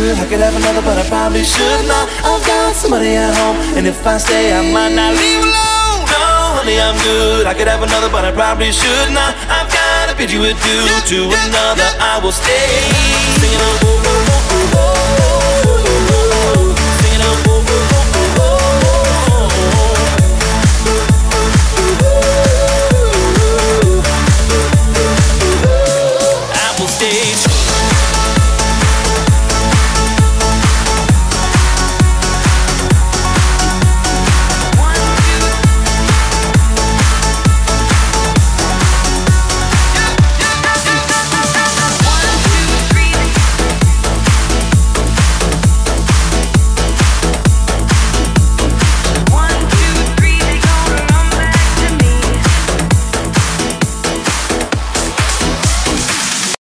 I could have another, but I probably should not. I've got somebody at home, and if I stay, I might not leave alone. No, honey, I'm good. I could have another, but I probably should not. I've got to bid you adieu to another. I will stay. Singing on. Oh, oh, oh, oh, Singing I will stay